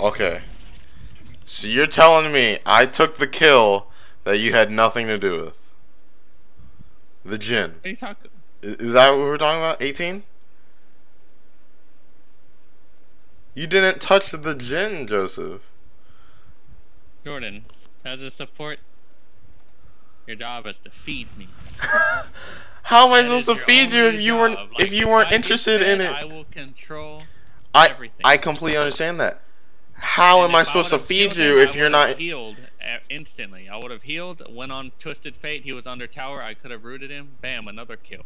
Okay. So you're telling me I took the kill that you had nothing to do with? The Jhin. Are you talking? Is that what we're talking about? 18? You didn't touch the Jhin, Joseph. Jordan, as a support, your job is to feed me. How am I supposed to feed you if you weren't job. if you weren't interested in it? I will control I everything. I completely understand that. How am I supposed to feed you him, if I you're not healed uh, instantly? I would have healed. Went on Twisted Fate. He was under tower. I could have rooted him. Bam, another kill.